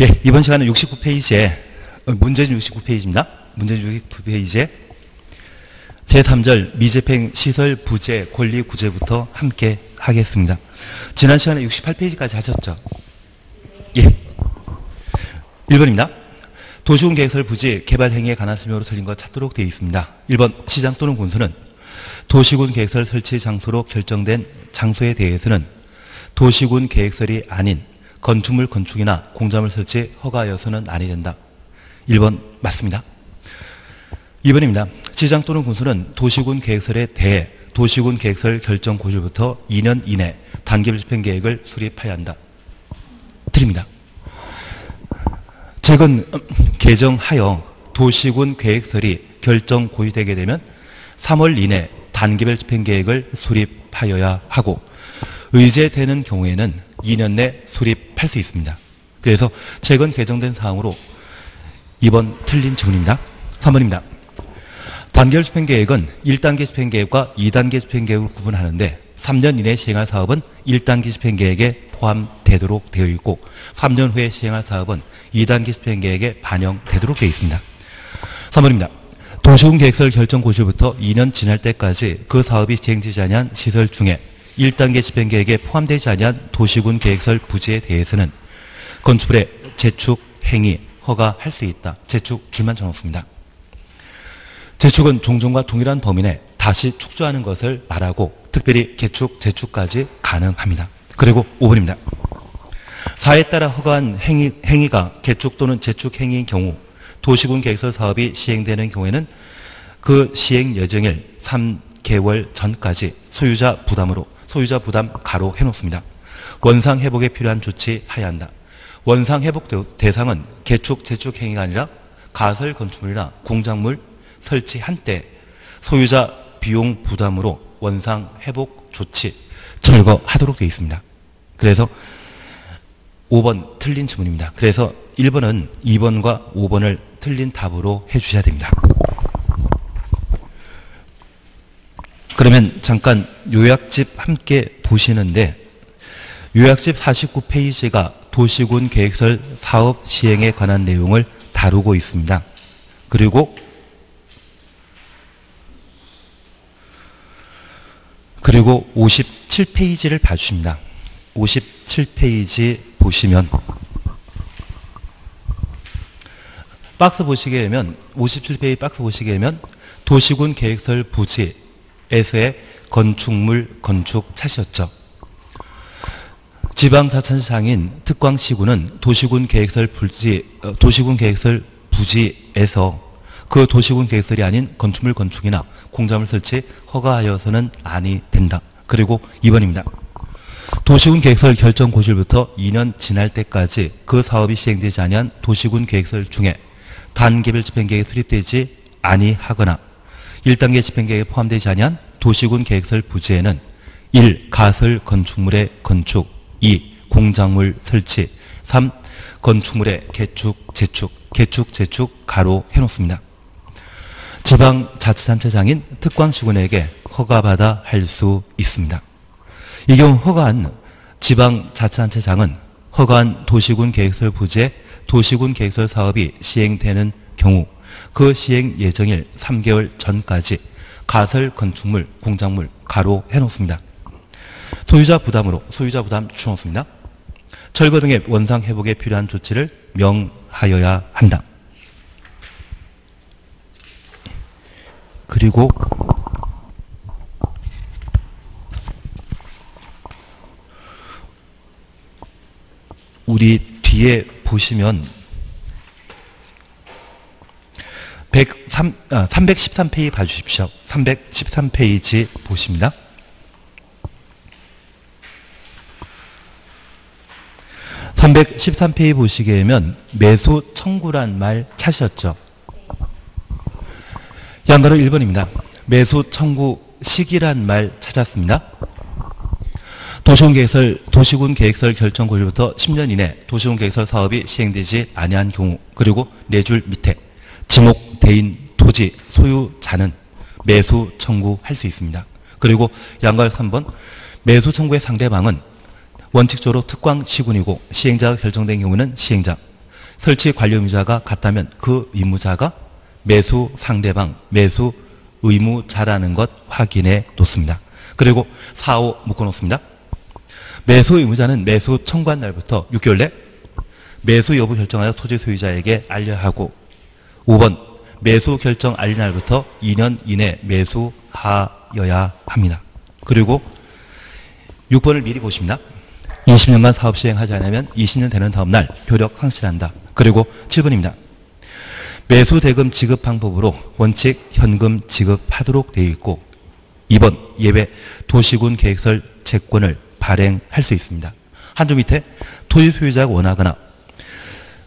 예, 이번 시간은 69페이지에 어, 문제는 69페이지입니다. 문제는 69페이지에 제3절 미재팽 시설 부재 권리 구제부터 함께 하겠습니다. 지난 시간에 68페이지까지 하셨죠? 예. 1번입니다. 도시군 계획설 부지 개발 행위에 관한 설명으로 틀린 것 찾도록 되어 있습니다. 1번 시장 또는 군수는 도시군 계획설 설치 장소로 결정된 장소에 대해서는 도시군 계획설이 아닌 건축물 건축이나 공작물 설치 허가여서는 아니 된다. 1번 맞습니다. 2번입니다. 시장 또는 군수는 도시군 계획설에 대해 도시군 계획설 결정 고시부터 2년 이내 단계별 집행 계획을 수립해야 한다. 드립니다. 최근 개정하여 도시군 계획설이 결정 고시되게 되면 3월 이내 단계별 집행 계획을 수립하여야 하고 의제되는 경우에는 2년 내 수립할 수 있습니다. 그래서 최근 개정된 사항으로 이번 틀린 질문입니다. 3번입니다. 단계별 집행계획은 1단계 집행계획과 2단계 집행계획을 구분하는데 3년 이내 시행할 사업은 1단계 집행계획에 포함되도록 되어 있고 3년 후에 시행할 사업은 2단계 집행계획에 반영되도록 되어 있습니다. 3번입니다. 도시군 계획설 결정 고시부터 2년 지날 때까지 그 사업이 시행되지 아니한 시설 중에 1단계 집행계획에 포함되지 아니한 도시군 계획설 부지에 대해서는 건축물의 재축 행위 허가할 수 있다. 재축 줄만 쳐놓습니다. 재축은 종종과 동일한 범위 내 다시 축조하는 것을 말하고 특별히 개축, 재축까지 가능합니다. 그리고 5번입니다. 사에 따라 허가한 행위, 행위가 개축 또는 재축 행위인 경우 도시군 계획설 사업이 시행되는 경우에는 그 시행 예정일 3개월 전까지 소유자 부담으로 소유자 부담 가로 해놓습니다. 원상 회복에 필요한 조치 하야 한다. 원상 회복 대상은 개축, 재축 행위가 아니라 가설 건축물이나 공작물 설치 한 때 소유자 비용 부담으로 원상 회복 조치 철거하도록 되어 있습니다. 그래서 5번 틀린 질문입니다. 그래서 1번은 2번과 5번을 틀린 답으로 해주셔야 됩니다. 그러면 잠깐 요약집 함께 보시는데 요약집 49페이지가 도시군 계획설 사업 시행에 관한 내용을 다루고 있습니다. 그리고 그리고 57페이지를 봐주십니다. 57페이지 보시면 박스 보시게 되면 57페이지 박스 보시게 되면 도시군 계획설 부지 에서의 건축물 건축 차시였죠. 지방자치장인 특광시군은 도시군 계획설 부지 어, 도시군 계획설 부지에서 그 도시군 계획설이 아닌 건축물 건축이나 공작물 설치 허가하여서는 아니 된다. 그리고 2번입니다. 도시군 계획설 결정 고실부터 2년 지날 때까지 그 사업이 시행되지 아니한 도시군 계획설 중에 단계별 집행계획에 수립되지 아니하거나 1단계 집행계획에 포함되지 아니한 도시군 계획설 부지에는 1. 가설 건축물의 건축 2. 공작물 설치 3. 건축물의 개축, 재축, 개축, 재축 가로 해놓습니다. 지방자치단체장인 특광시군에게 허가받아 할 수 있습니다. 이 경우 허가한 지방자치단체장은 허가한 도시군 계획설 부지에 도시군 계획설 사업이 시행되는 경우 그 시행 예정일 3개월 전까지 가설 건축물, 공작물 가로 해놓습니다. 소유자 부담으로 소유자 부담 주놓습니다. 철거 등의 원상 회복에 필요한 조치를 명하여야 한다. 그리고 우리 뒤에 보시면 103, 아, 313페이지 봐주십시오. 313페이지 보십니다. 313페이지 보시게 되면 매수 청구란 말 찾으셨죠? 양가로 1번입니다. 매수 청구 시기란 말 찾았습니다. 도시군 계획설, 도시군 계획설 결정 고시부터 10년 이내 도시군 계획설 사업이 시행되지 아니한 경우 그리고 네 줄 밑에 지목 대인 토지 소유자는 매수 청구할 수 있습니다. 그리고 양가 3번 매수 청구의 상대방은 원칙적으로 특광 시군이고 시행자가 결정된 경우는 시행자 설치 관리 의무자가 같다면 그 의무자가 매수 상대방, 매수 의무자라는 것 확인해 놓습니다. 그리고 4, 5 묶어 놓습니다. 매수 의무자는 매수 청구한 날부터 6개월 내 매수 여부 결정하여 토지 소유자에게 알려야 하고 5번 매수 결정 알린 날부터 2년 이내 매수하여야 합니다. 그리고 6번을 미리 보십니다. 20년간 사업 시행하지 않으면 20년 되는 다음 날 효력 상실한다. 그리고 7번입니다. 매수 대금 지급 방법으로 원칙 현금 지급하도록 되어 있고 2번 예외 도시군 계획설 채권을 발행할 수 있습니다. 한 줄 밑에 토지 소유자가 원하거나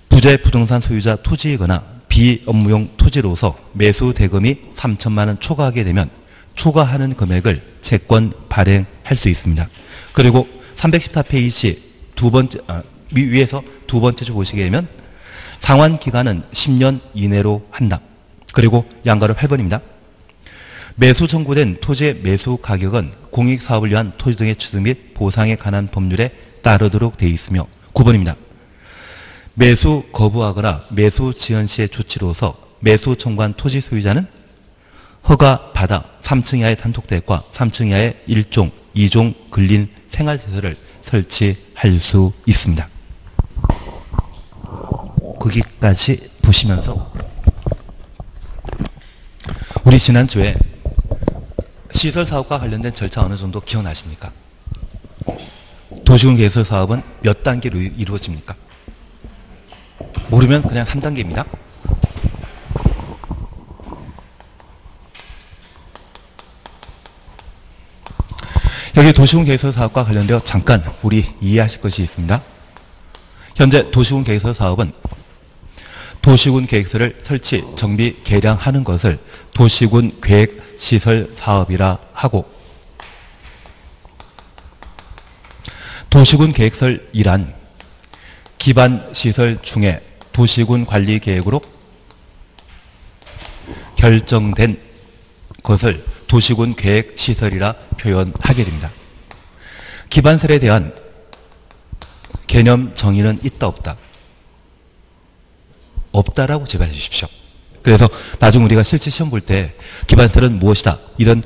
부재 부동산 소유자 토지이거나 비업무용 토지로서 매수 대금이 3천만 원 초과하게 되면 초과하는 금액을 채권 발행할 수 있습니다. 그리고 314페이지 두 번째 아, 위에서 두 번째 줄 보시게 되면 상환 기간은 10년 이내로 한다. 그리고 양가로 8번입니다. 매수 청구된 토지의 매수 가격은 공익사업을 위한 토지 등의 취득 및 보상에 관한 법률에 따르도록 되어 있으며 9번입니다. 매수 거부하거나 매수 지연 시의 조치로서 매수 청구한 토지 소유자는 허가 받아 3층 이하의 단독대과 3층 이하의 1종, 2종 근린 생활시설을 설치할 수 있습니다. 거기까지 보시면서 우리 지난주에 시설 사업과 관련된 절차 어느 정도 기억나십니까? 도시군 개설 사업은 몇 단계로 이루어집니까? 모르면 그냥 3단계입니다. 여기 도시군 개설 사업과 관련되어 잠깐 우리 이해하실 것이 있습니다. 현재 도시군 개설 사업은 도시군 계획서를 설치, 정비, 개량하는 것을 도시군 계획 시설 사업이라 하고 도시군 계획설 이란 기반 시설 중에 도시군 관리 계획으로 결정된 것을 도시군 계획 시설이라 표현하게 됩니다. 기반설에 대한 개념 정의는 있다 없다. 없다라고 제발 해 주십시오. 그래서 나중 우리가 실제 시험 볼 때 기반설은 무엇이다 이런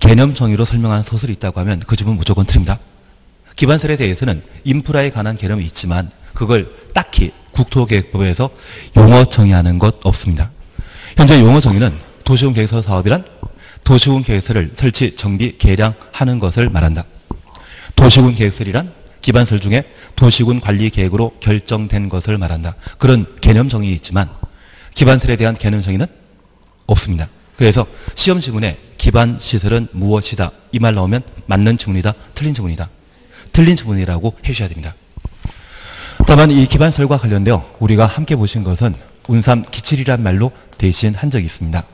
개념 정의로 설명하는 소설이 있다고 하면 그 점은 무조건 틀립니다. 기반설에 대해서는 인프라에 관한 개념이 있지만 그걸 딱히 국토계획법에서 용어 정의하는 것 없습니다. 현재 용어 정의는 도시군 계획서 사업이란 도시군 계획서를 설치, 정비, 개량하는 것을 말한다. 도시군 계획설이란 기반설 중에 도시군 관리 계획으로 결정된 것을 말한다. 그런 개념 정의 있지만 기반설에 대한 개념 정의는 없습니다. 그래서 시험 지문에 기반 시설은 무엇이다 이 말 나오면 맞는 지문이다 틀린 지문이다 틀린 지문이라고 해주셔야 됩니다. 다만 이 기반설과 관련되어 우리가 함께 보신 것은 운삼 기칠이란 말로 대신 한 적이 있습니다.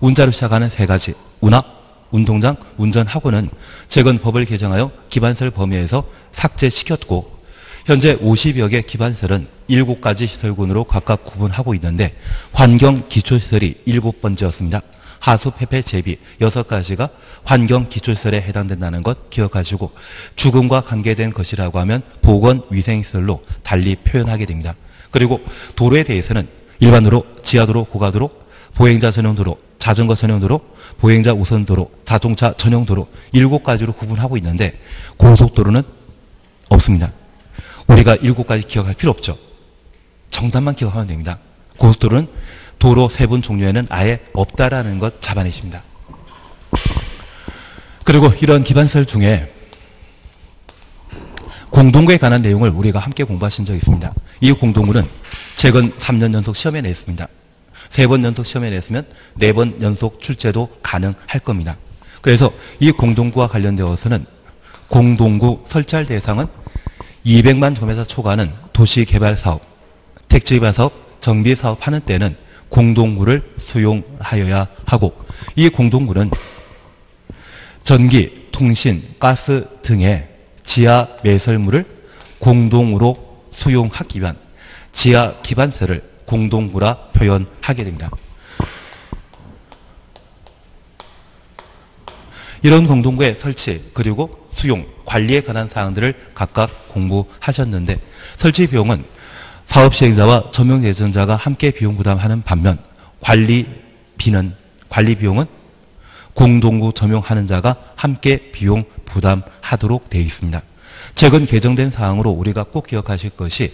운자로 시작하는 세 가지 운하, 운동장, 운전학원은 최근 법을 개정하여 기반설 범위에서 삭제시켰고 현재 50여 개 기반설은 7가지 시설군으로 각각 구분하고 있는데 환경 기초시설이 7번째였습니다. 하수, 폐폐, 제비 6가지가 환경 기초시설에 해당된다는 것 기억하시고 죽음과 관계된 것이라고 하면 보건 위생시설로 달리 표현하게 됩니다. 그리고 도로에 대해서는 일반도로, 지하도로, 고가도로, 보행자 전용도로, 자전거 전용도로, 보행자 우선도로, 자동차 전용도로 일곱 가지로 구분하고 있는데 고속도로는 없습니다. 우리가 일곱 가지 기억할 필요 없죠. 정답만 기억하면 됩니다. 고속도로는 도로 세분 종류에는 아예 없다라는 것 잡아내십니다. 그리고 이런 기반설 중에 공동구에 관한 내용을 우리가 함께 공부하신 적이 있습니다. 이 공동구는 최근 3년 연속 시험에 냈습니다. 세번 연속 시험에 냈으면 네번 연속 출제도 가능할 겁니다. 그래서 이 공동구와 관련되어서는 공동구 설치할 대상은 200만 점에서 초과하는 도시개발사업, 택지개발사업, 정비사업 하는 때는 공동구를 수용하여야 하고 이 공동구는 전기, 통신, 가스 등의 지하 매설물을 공동으로 수용하기 위한 지하 기반설을 공동구라 표현하게 됩니다. 이런 공동구의 설치 그리고 수용 관리에 관한 사항들을 각각 공부하셨는데 설치 비용은 사업 시행자와 전용 예정자가 함께 비용 부담하는 반면 관리비는 관리 비용은 공동구 점용하는 자가 함께 비용 부담하도록 되어 있습니다. 최근 개정된 사항으로 우리가 꼭 기억하실 것이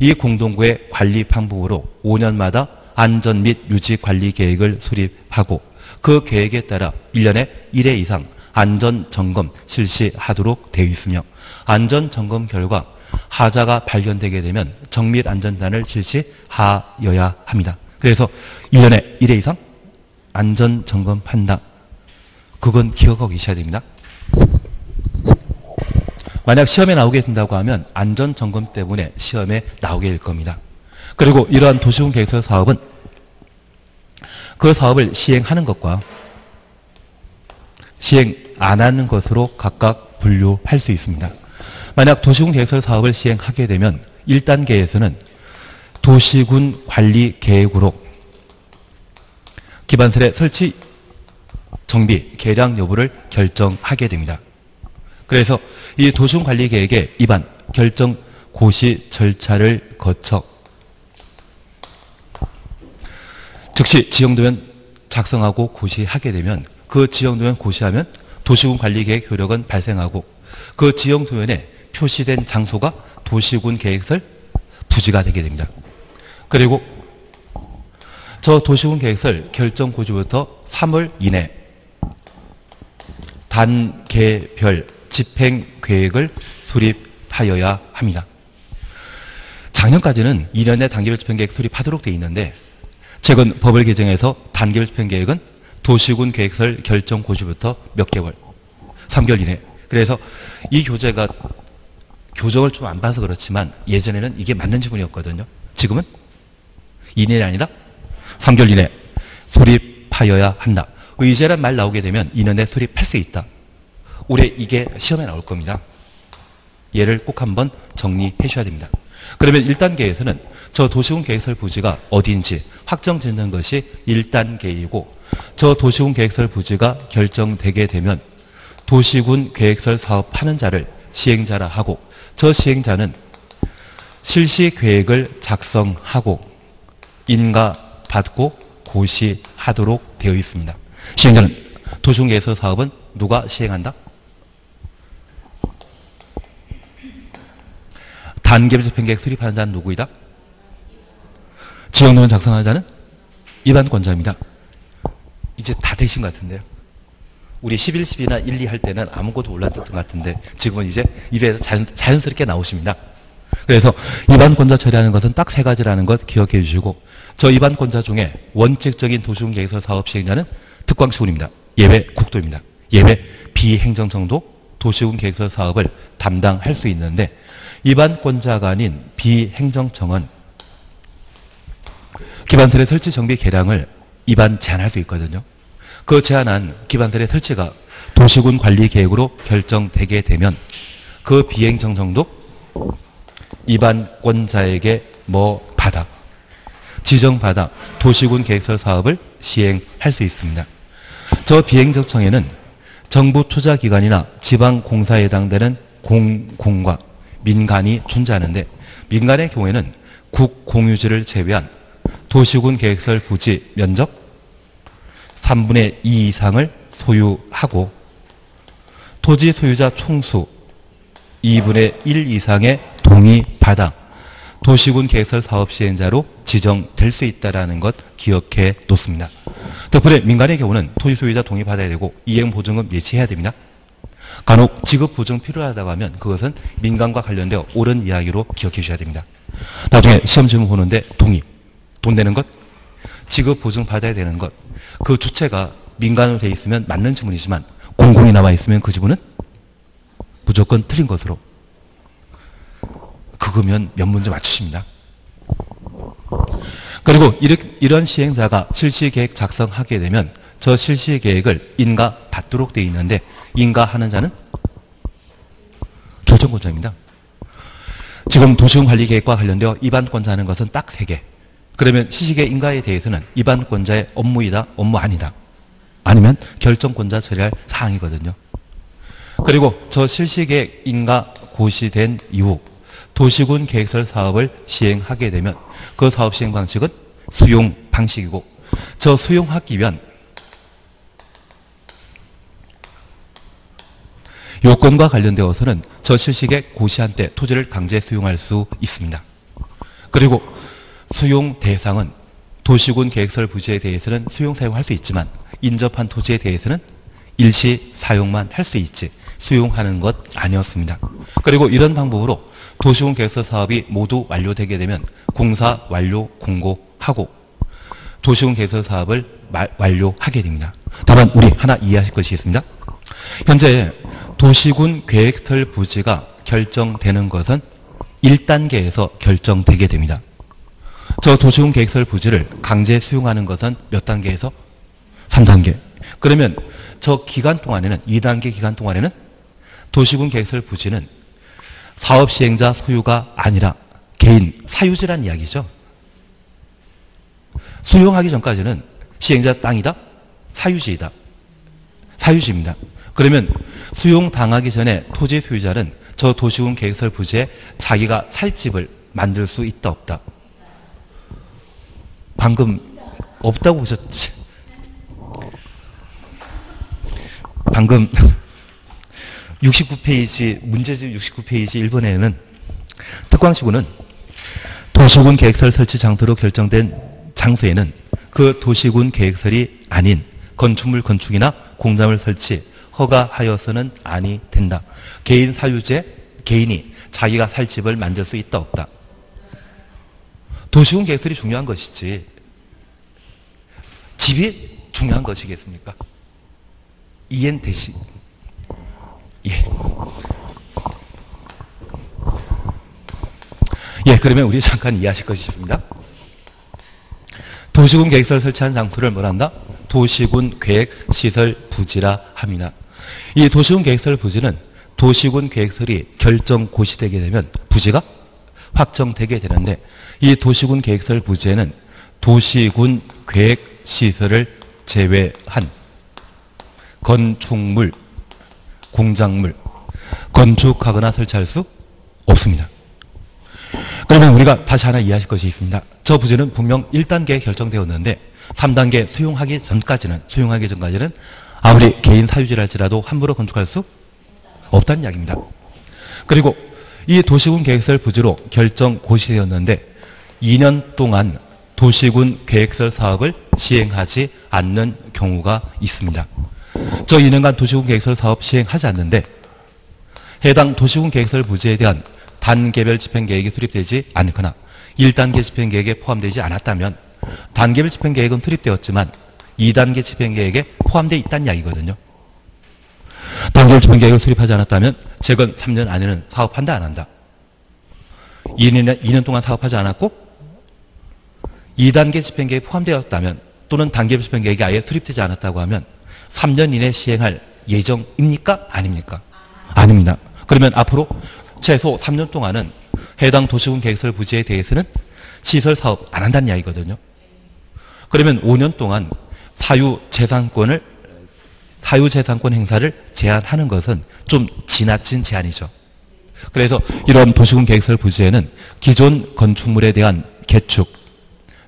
이 공동구의 관리 방법으로 5년마다 안전 및 유지 관리 계획을 수립하고 그 계획에 따라 1년에 1회 이상 안전 점검 실시하도록 되어 있으며 안전 점검 결과 하자가 발견되게 되면 정밀 안전단을 실시하여야 합니다. 그래서 1년에 1회 이상 안전 점검한다. 그건 기억하고 계셔야 됩니다. 만약 시험에 나오게 된다고 하면 안전 점검 때문에 시험에 나오게 될 겁니다. 그리고 이러한 도시군 계획서 사업은 그 사업을 시행하는 것과 시행 안 하는 것으로 각각 분류할 수 있습니다. 만약 도시군 계획설 사업을 시행하게 되면 1단계에서는 도시군 관리 계획으로 기반설의 설치 정비 개량 여부를 결정하게 됩니다. 그래서 이 도시군 관리 계획의 입안 결정 고시 절차를 거쳐 즉시 지형도면 작성하고 고시하게 되면 그 지형도면 고시하면 도시군 관리 계획 효력은 발생하고 그 지형 도면에 표시된 장소가 도시군 계획설 부지가 되게 됩니다. 그리고 저 도시군 계획설 결정 고지부터 3월 이내 단계별 집행 계획을 수립하여야 합니다. 작년까지는 2년내 단계별 집행 계획 수립하도록 되어 있는데 최근 법을 개정해서 단계별 집행 계획은 도시군 계획설 결정 고지부터 몇 개월, 3개월 이내. 그래서 이 교재가 교정을 좀 안 봐서 그렇지만 예전에는 이게 맞는 지문이었거든요. 지금은 2년이 아니라 3개월 이내 수립하여야 한다. 의제란 말 나오게 되면 2년 내 수립할 수 있다. 올해 이게 시험에 나올 겁니다. 얘를 꼭 한번 정리해 주셔야 됩니다. 그러면 1단계에서는 저 도시군 계획설 부지가 어디인지 확정 짓는 것이 1단계이고 저 도시군 계획설 부지가 결정되게 되면 도시군 계획설 사업하는 자를 시행자라 하고 저 시행자는 실시 계획을 작성하고 인가받고 고시하도록 되어 있습니다. 시행자는 도시군 계획설 사업은 누가 시행한다? 단계별 집행계획 수립하는 자는 누구이다? 지역노원 작성하는 자는 입안권자입니다. 이제 다 되신 것 같은데요. 우리 11, 12나 1, 2 할 때는 아무것도 몰랐던 것 같은데 지금은 이제 입에서 자연, 자연스럽게 나오십니다. 그래서 입안권자 처리하는 것은 딱 세 가지라는 것 기억해 주시고 저 입안권자 중에 원칙적인 계획서 사업 시행자는 특광시군입니다. 예외 국도입니다. 예외 비행정청도 도시군 계획서 사업을 담당할 수 있는데 입안권자가 아닌 비행정청은 기반설의 설치 정비 개량을 입안 제한할 수 있거든요. 그 제한한 기반설의 설치가 도시군 관리 계획으로 결정되게 되면 그 비행정청도 입안권자에게 뭐 받아 지정받아 도시군 계획설 사업을 시행할 수 있습니다. 저 비행정청에는 정부 투자기관이나 지방공사에 해당되는 공공과 민간이 존재하는데 민간의 경우에는 국공유지를 제외한 도시군 계획설 부지 면적 3분의 2 이상을 소유하고 토지 소유자 총수 2분의 1 이상의 동의받아 도시군 계획설 사업 시행자로 지정될 수 있다는 것 기억해 놓습니다. 덕분에 민간의 경우는 토지 소유자 동의 받아야 되고 이행 보증금 예치해야 됩니다. 간혹 지급 보증 필요하다고 하면 그것은 민간과 관련되어 옳은 이야기로 기억해 주셔야 됩니다. 나중에 시험 질문 보는데 동의, 돈 내는 것, 지급 보증 받아야 되는 것, 그 주체가 민간으로 돼 있으면 맞는 지문이지만 공공이 남아 있으면 그 지문은 무조건 틀린 것으로 그거면 몇 문제 맞추십니다. 그리고 이런 시행자가 실시계획 작성하게 되면 저 실시계획을 인가 받도록 되어 있는데 인가하는 자는 결정권자입니다. 지금 도시군관리계획과 관련되어 입안권자는 것은 딱세 개. 그러면 시식의 인가에 대해서는 입안권자의 업무이다, 업무 아니다. 아니면 결정권자 처리할 사항이거든요. 그리고 저 실시계획 인가 고시된 이후 도시군 계획설 사업을 시행하게 되면 그 사업 시행 방식은 수용 방식이고 저 수용하기 위한 요건과 관련되어서는 저 실식의 고시한 때 토지를 강제 수용할 수 있습니다. 그리고 수용 대상은 도시군 계획설 부지에 대해서는 수용 사용할 수 있지만 인접한 토지에 대해서는 일시 사용만 할 수 있지 수용하는 것 아니었습니다. 그리고 이런 방법으로 도시군 계획설 사업이 모두 완료되게 되면 공사 완료 공고하고 도시군 계획설 사업을 완료하게 됩니다. 다만 우리 하나 이해하실 것이 있습니다. 현재 도시군 계획설 부지가 결정되는 것은 1단계에서 결정되게 됩니다. 저 도시군 계획설 부지를 강제 수용하는 것은 몇 단계에서? 3단계. 그러면 저 기간 동안에는 2단계 기간 동안에는 도시군 계획설 부지는 사업 시행자 소유가 아니라 개인 사유지란 이야기죠. 수용하기 전까지는 시행자 땅이다, 사유지이다. 사유지입니다. 그러면 수용 당하기 전에 토지 소유자는 저 도시군 계획설 부지에 자기가 살 집을 만들 수 있다 없다. 방금 없다고 보셨지? 방금 69페이지 문제집 69페이지 1번에는 특광시군은 도시군 계획설 설치 장소로 결정된 장소에는 그 도시군 계획설이 아닌 건축물 건축이나 공장을 설치 허가하여서는 아니 된다. 개인 사유제 개인이 자기가 살 집을 만들 수 있다 없다. 도시군 계획설이 중요한 것이지 집이 중요한 것이겠습니까? 이엔 대시 예. 예, 그러면 우리 잠깐 이해하실 것이 있습니다. 도시군 계획설 설치한 장소를 뭐란다? 도시군 계획 시설 부지라 합니다. 이 도시군 계획설 부지는 도시군 계획설이 결정 고시되게 되면 부지가 확정되게 되는데 이 도시군 계획설 부지에는 도시군 계획 시설을 제외한 건축물, 공작물, 건축하거나 설치할 수 없습니다. 그러면 우리가 다시 하나 이해하실 것이 있습니다. 저 부지는 분명 1단계에 결정되었는데 3단계 수용하기 전까지는 수용하기 전까지는 아무리 개인 사유지랄지라도 함부로 건축할 수 없다는 이야기입니다. 그리고 이 도시군 계획설 부지로 결정 고시되었는데 2년 동안 도시군 계획설 사업을 시행하지 않는 경우가 있습니다. 저 2년간 도시군 계획설 사업 시행하지 않는데 해당 도시군 계획설 부지에 대한 단계별 집행계획이 수립되지 않거나 1단계 집행계획에 포함되지 않았다면 단계별 집행계획은 수립되었지만 2단계 집행계획에 포함되어 있다는 이야기거든요. 단계별 집행계획을 수립하지 않았다면 최근 3년 안에는 사업한다 안 한다. 2년, 2년 동안 사업하지 않았고 2단계 집행계획에 포함되었다면 또는 단계별 집행계획이 아예 수립되지 않았다고 하면 3년 이내 시행할 예정입니까? 아닙니까? 아닙니다. 그러면 앞으로 최소 3년 동안은 해당 도시군 계획설 부지에 대해서는 시설 사업 안 한다는 이야기거든요. 그러면 5년 동안 사유 재산권을 사유 재산권 행사를 제한하는 것은 좀 지나친 제한이죠. 그래서 이런 도시군 계획설 부지에는 기존 건축물에 대한 개축,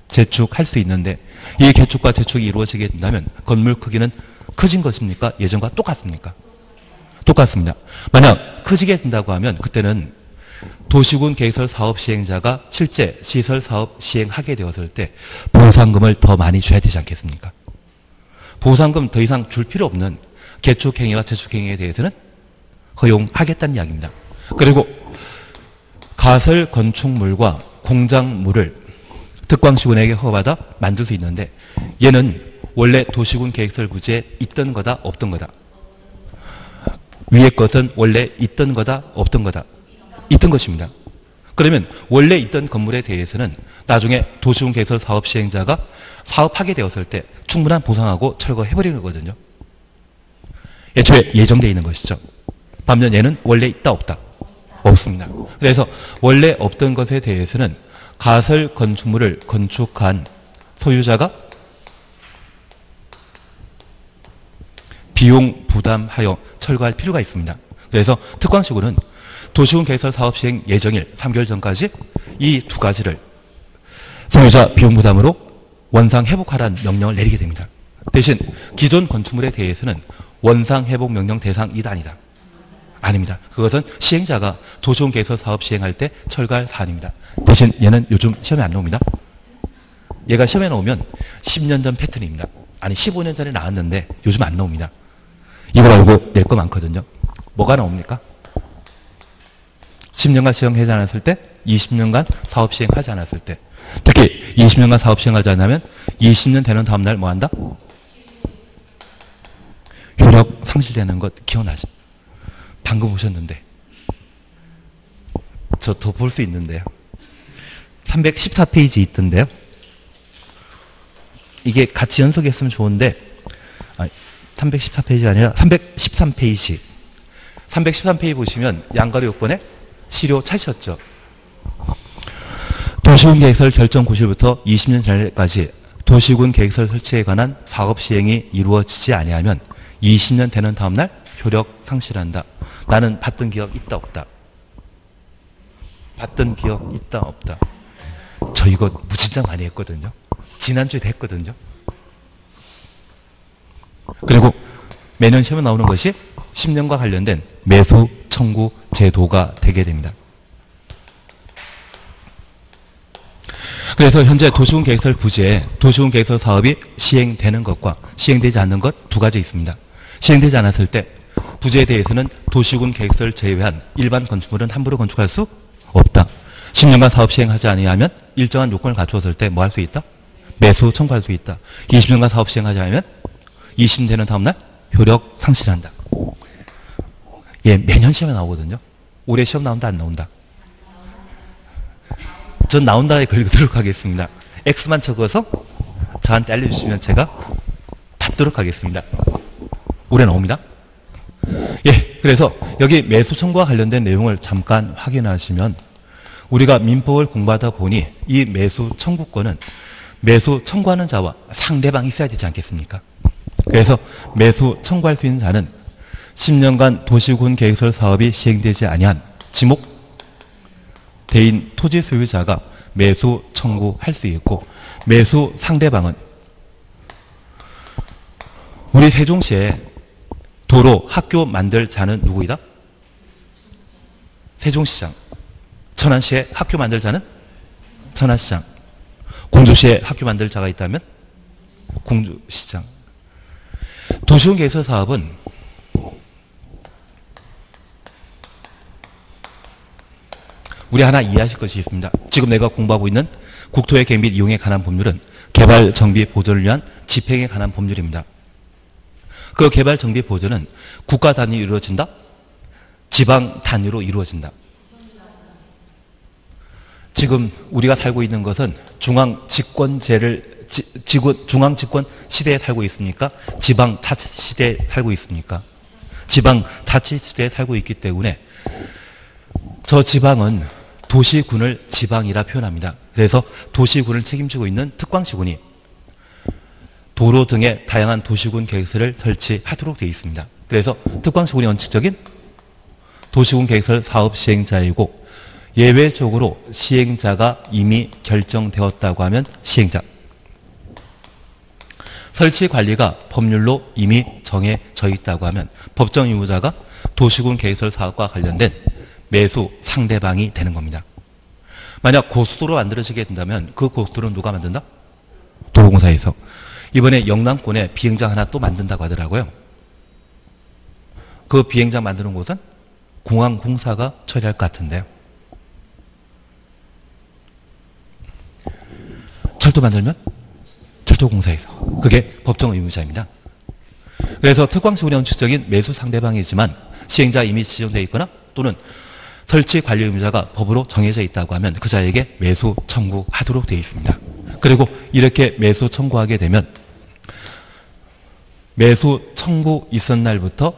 재축할 수 있는데 이 개축과 재축이 이루어지게 된다면 건물 크기는 커진 것입니까? 예전과 똑같습니까? 똑같습니다. 만약 커지게 된다고 하면 그때는 도시군 계획설 사업 시행자가 실제 시설 사업 시행하게 되었을 때 보상금을 더 많이 줘야 되지 않겠습니까? 보상금 더 이상 줄 필요 없는 개축행위와 재축행위에 대해서는 허용하겠다는 이야기입니다. 그리고 가설 건축물과 공작물을 특광시군에게 허가받아 만들 수 있는데 얘는 원래 도시군 계획설 부지에 있던 거다 없던 거다. 위의 것은 원래 있던 거다 없던 거다. 있던 것입니다. 그러면 원래 있던 건물에 대해서는 나중에 도시군 개설 사업 시행자가 사업하게 되었을 때 충분한 보상하고 철거해버리는 거거든요. 애초에 예정되어 있는 것이죠. 반면 얘는 원래 있다 없다. 없습니다. 그래서 원래 없던 것에 대해서는 가설 건축물을 건축한 소유자가 비용 부담하여 철거할 필요가 있습니다. 그래서 특광시군은 도시군 개설 사업 시행 예정일 3개월 전까지 이 두 가지를 소유자 비용 부담으로 원상 회복하라는 명령을 내리게 됩니다. 대신 기존 건축물에 대해서는 원상 회복 명령 대상 이단이다. 아닙니다. 그것은 시행자가 도시군 개설 사업 시행할 때 철거할 사안입니다. 대신 얘는 요즘 시험에 안 나옵니다. 얘가 시험에 나오면 10년 전 패턴입니다. 아니 15년 전에 나왔는데 요즘 안 나옵니다. 이걸 알고 낼 거 많거든요. 뭐가 나옵니까? 10년간 시행하지 않았을 때, 20년간 사업 시행하지 않았을 때, 특히 20년간 사업 시행하지 않으면 20년 되는 다음 날 뭐 한다? 효력 상실되는 것 기억나지? 방금 오셨는데. 저 더 볼 수 있는데요. 314페이지 있던데요. 이게 같이 연속했으면 좋은데, 아, 314페이지가 아니라 313페이지. 313페이지 보시면 양가로 6번에 시료 찾으셨죠? 도시군 계획설 결정 고실부터 20년 전까지 도시군 계획설 설치에 관한 사업 시행이 이루어지지 아니하면 20년 되는 다음 날 효력 상실한다. 나는 받던 기억 있다 없다. 받던 기억 있다 없다. 저 이거 무진장 많이 했거든요. 지난주에 했거든요. 그리고 매년 시험에 나오는 것이 10년과 관련된 매수 청구 제도가 되게 됩니다. 그래서 현재 도시군 계획설 부지에 도시군 계획설 사업이 시행되는 것과 시행되지 않는 것 두 가지 있습니다. 시행되지 않았을 때 부지에 대해서는 도시군 계획설 제외한 일반 건축물은 함부로 건축할 수 없다. 10년간 사업 시행하지 아니하면 일정한 요건을 갖추었을 때 뭐 할 수 있다? 매수 청구할 수 있다. 20년간 사업 시행하지 않으면 20년 되는 다음날 효력 상실한다. 예, 매년 시험에 나오거든요. 올해 시험 나온다, 안 나온다? 전 나온다에 걸도록 하겠습니다. X만 적어서 저한테 알려주시면 제가 받도록 하겠습니다. 올해 나옵니다. 예, 그래서 여기 매수 청구와 관련된 내용을 잠깐 확인하시면 우리가 민법을 공부하다 보니 이 매수 청구권은 매수 청구하는 자와 상대방이 있어야 되지 않겠습니까? 그래서 매수 청구할 수 있는 자는 10년간 도시군 계획설 사업이 시행되지 아니한 지목 대인 토지 소유자가 매수 청구할 수 있고 매수 상대방은 우리 세종시에 도로 학교 만들 자는 누구이다? 세종시장. 천안시에 학교 만들 자는 천안시장. 공주시에 학교 만들 자가 있다면 공주시장. 도시군 개설 사업은 우리 하나 이해하실 것이 있습니다. 지금 내가 공부하고 있는 국토의 계획 및 이용에 관한 법률은 개발 정비 보존을 위한 집행에 관한 법률입니다. 그 개발 정비 보존은 국가 단위로 이루어진다? 지방 단위로 이루어진다. 지금 우리가 살고 있는 것은 중앙 집권제를 지구 중앙 집권 시대에 살고 있습니까? 지방 자치 시대에 살고 있습니까? 지방 자치 시대에 살고 있기 때문에 저 지방은 도시군을 지방이라 표현합니다. 그래서 도시군을 책임지고 있는 특광시군이 도로 등의 다양한 도시군 계획서를 설치하도록 되어 있습니다. 그래서 특광시군이 원칙적인 도시군 계획설 사업 시행자이고 예외적으로 시행자가 이미 결정되었다고 하면 시행자. 설치 관리가 법률로 이미 정해져 있다고 하면 법정 유무자가 도시군 계획설 사업과 관련된 매수 상대방이 되는 겁니다. 만약 고속도로 만들어지게 된다면 그 고속도로는 누가 만든다? 도로공사에서. 이번에 영남권에 비행장 하나 또 만든다고 하더라고요. 그 비행장 만드는 곳은 공항공사가 처리할 것 같은데요. 철도 만들면 철도공사에서. 그게 법정 의무자입니다. 그래서 특광시군의 원칙적인 매수 상대방이지만 시행자 이미 지정되어 있거나 또는 설치 관리 의무자가 법으로 정해져 있다고 하면 그 자에게 매수 청구하도록 되어 있습니다. 그리고 이렇게 매수 청구하게 되면 매수 청구 있은 날부터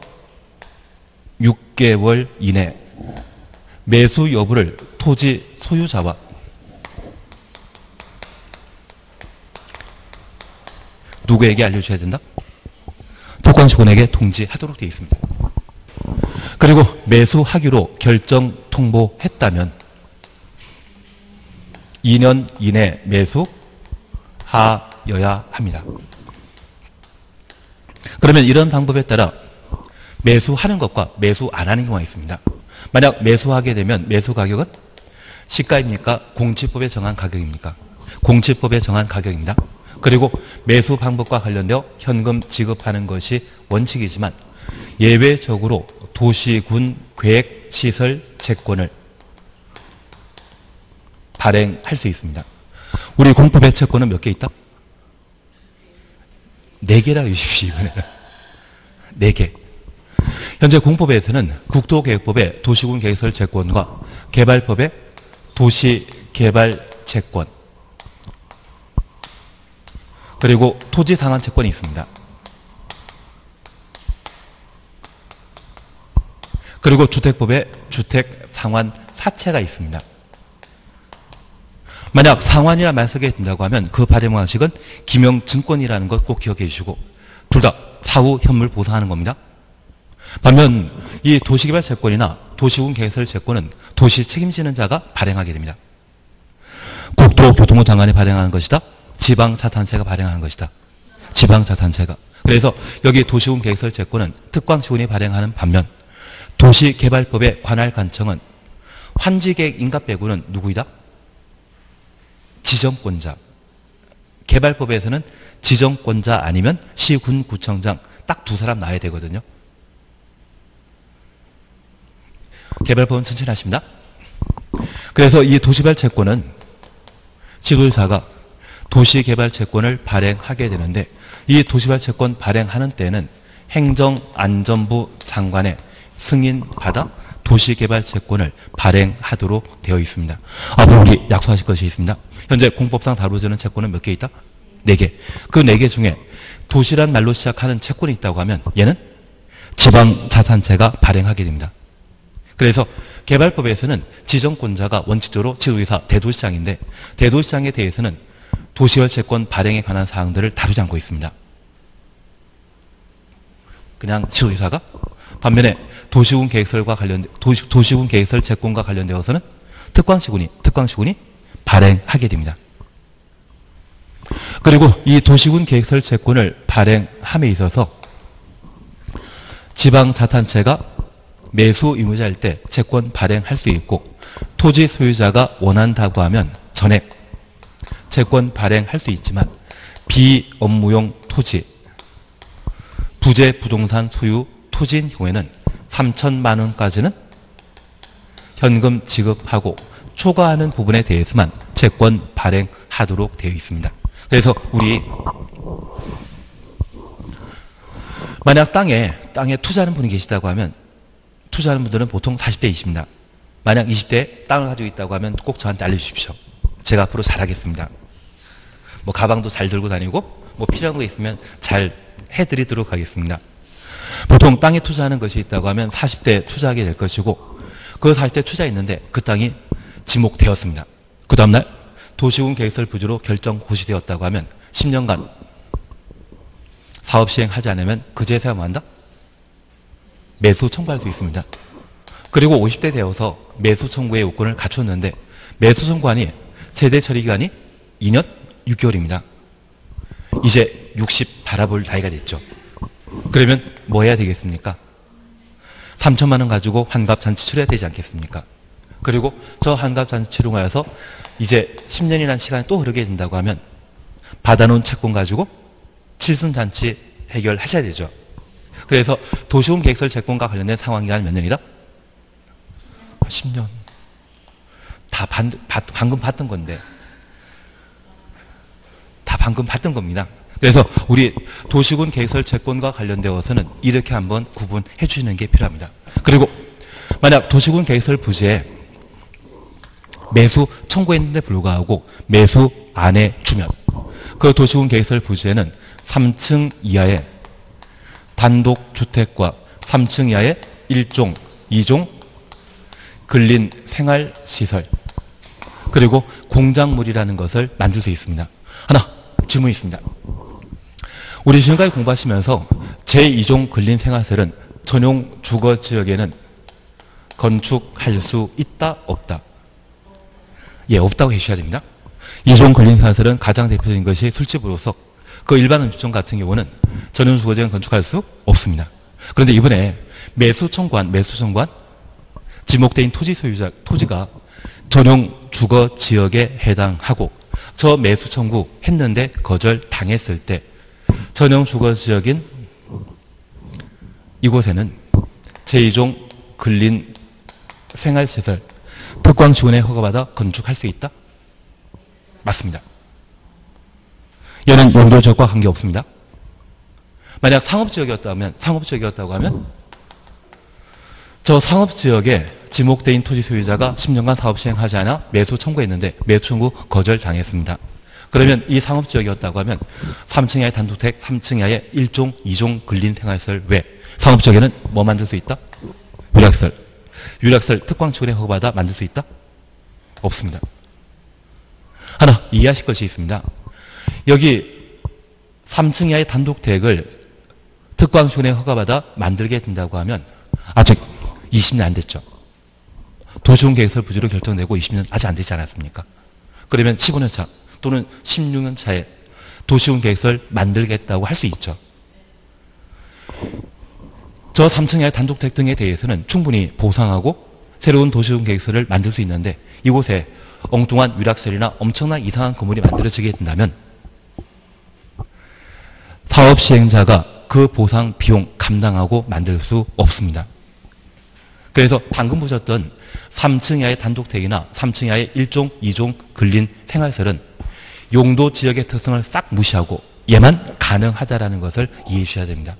6개월 이내 매수 여부를 토지 소유자와 누구에게 알려줘야 된다? 특권시군에게 통지하도록 되어 있습니다. 그리고 매수하기로 결정 통보했다면 2년 이내 매수하여야 합니다. 그러면 이런 방법에 따라 매수하는 것과 매수 안 하는 경우가 있습니다. 만약 매수하게 되면 매수 가격은 시가입니까? 공시법에 정한 가격입니까? 공시법에 정한 가격입니다. 그리고 매수 방법과 관련되어 현금 지급하는 것이 원칙이지만 예외적으로 도시군 계획 시설 채권을 발행할 수 있습니다. 우리 공법의 채권은 몇 개 있다? 네 개라 주십시오, 이번에는. 네 개. 현재 공법에서는 국토계획법의 도시군 계획설 채권과 개발법의 도시개발 채권 그리고 토지 상환 채권이 있습니다. 그리고 주택법에 주택 상환 사채가 있습니다. 만약 상환이라 말 쓰게 된다고 하면 그 발행 방식은 기명증권이라는 것 꼭 기억해 주시고 둘 다 사후 현물 보상하는 겁니다. 반면 이 도시개발 채권이나 도시군 개설 채권은 도시 책임지는 자가 발행하게 됩니다. 국토교통부 장관이 발행하는 것이다. 지방자탄체가 발행하는 것이다. 지방자탄체가. 그래서 여기 도시군 개설 채권은 특광시군이 발행하는 반면 도시개발법의 관할 관청은 환지계획 인가 빼고는 누구이다? 지정권자. 개발법에서는 지정권자 아니면 시군 구청장 딱 두 사람 나야 되거든요. 개발법은 천천히 하십니다. 그래서 이 도시발 채권은 지도자가 도시개발 채권을 발행하게 되는데 이 도시발 채권 발행하는 때는 행정안전부 장관의 승인받아 도시개발 채권을 발행하도록 되어 있습니다. 앞으로 우리 약속하실 것이 있습니다. 현재 공법상 다루어지는 채권은 몇 개 있다? 네 개. 그 네 개 중에 도시란 말로 시작하는 채권이 있다고 하면 얘는 지방자산체가 발행하게 됩니다. 그래서 개발법에서는 지정권자가 원칙적으로 지도의사 대도시장인데 대도시장에 대해서는 도시열 채권 발행에 관한 사항들을 다루지 않고 있습니다. 그냥 지도의사가 반면에 도시군 계획설과 관련 도시, 도시군 계획설 채권과 관련되어서는 특광시군이 특광시군이 발행하게 됩니다. 그리고 이 도시군 계획설 채권을 발행함에 있어서 지방 자탄체가 매수 의무자일 때 채권 발행할 수 있고 토지 소유자가 원한다고 하면 전액 채권 발행할 수 있지만 비업무용 토지 부재 부동산 소유 토지인 경우에는 3천만 원까지는 현금 지급하고 초과하는 부분에 대해서만 채권 발행하도록 되어 있습니다. 그래서 우리 만약 땅에 땅에 투자하는 분이 계시다고 하면 투자하는 분들은 보통 40대 20입니다. 만약 20대 땅을 가지고 있다고 하면 꼭 저한테 알려주십시오. 제가 앞으로 잘하겠습니다. 뭐 가방도 잘 들고 다니고 뭐 필요한 거 있으면 잘 해드리도록 하겠습니다. 보통 땅에 투자하는 것이 있다고 하면 40대 투자하게 될 것이고 그 40대 투자했는데 그 땅이 지목되었습니다. 그 다음날 도시군 계획설 부지로 결정 고시되었다고 하면 10년간 사업 시행하지 않으면 그제서야 뭐 한다? 매수 청구할 수 있습니다. 그리고 50대 되어서 매수 청구의 요건을 갖췄는데 매수 청구안이 세대 처리 기간이 2년 6개월입니다. 이제 60 바라볼 나이가 됐죠. 그러면 뭐 해야 되겠습니까? 3천만 원 가지고 환갑잔치 치러야 되지 않겠습니까? 그리고 저 환갑잔치 나서 이제 10년이라는 시간이 또 흐르게 된다고 하면 받아놓은 채권 가지고 칠순잔치 해결하셔야 되죠. 그래서 도시군 계획설 채권과 관련된 상황 기간 몇 년이다? 10년. 다 반, 받, 방금 받던 건데. 다 방금 받던 겁니다. 그래서 우리 도시군 계획설 채권과 관련되어서는 이렇게 한번 구분해 주시는 게 필요합니다. 그리고 만약 도시군 계획설 부지에 매수 청구했는데 불구하고 매수 안 해주면 그 도시군 계획설 부지에는 3층 이하의 단독주택과 3층 이하의 1종, 2종 근린 생활시설 그리고 공작물이라는 것을 만들 수 있습니다. 하나 질문이 있습니다. 우리 지금까지 공부하시면서 제2종 근린 생활시설은 전용 주거 지역에는 건축할 수 있다 없다. 예, 없다고 해주셔야 됩니다. 이종 걸린 사설은 가장 대표적인 것이 술집으로서 그 일반 음식점 같은 경우는 전용 주거지는 건축할 수 없습니다. 그런데 이번에 매수 청구한 매수 청구한 지목된 토지 소유자 토지가 전용 주거 지역에 해당하고 저 매수 청구 했는데 거절 당했을 때 전용 주거 지역인 이곳에는 제2종 근린 생활시설 특광 지원에 허가받아 건축할 수 있다? 맞습니다. 얘는 용도 지역과 관계없습니다. 만약 상업지역이었다면 상업지역이었다고 하면 저 상업지역에 지목대인 토지 소유자가 10년간 사업 시행하지 않아 매수 청구했는데 매수 청구 거절당했습니다. 그러면 이 상업지역이었다고 하면 3층 이하의 단독택, 3층 이하의 1종, 2종 근린 생활시설 외 상업지역에는 뭐 만들 수 있다? 유락설. 유락설 특광치원에 허가받아 만들 수 있다? 없습니다. 하나 이해하실 것이 있습니다. 여기 3층 이하의 단독택을 특광치원에 허가받아 만들게 된다고 하면 아직 20년 안 됐죠. 도시군 계획설 부지로 결정되고 20년 아직 안 되지 않았습니까? 그러면 15년 차 또는 16년 차에 도시군 계획설 만들겠다고 할 수 있죠. 저 3층의 단독택 등에 대해서는 충분히 보상하고 새로운 도시군 계획서를 만들 수 있는데 이곳에 엉뚱한 위락설이나 엄청난 이상한 건물이 만들어지게 된다면 사업 시행자가 그 보상 비용 감당하고 만들 수 없습니다. 그래서 방금 보셨던 3층 이하의 단독택이나 3층 이하의 1종, 2종 근린 생활설은 용도 지역의 특성을 싹 무시하고 얘만 가능하다라는 것을 이해해 주셔야 됩니다.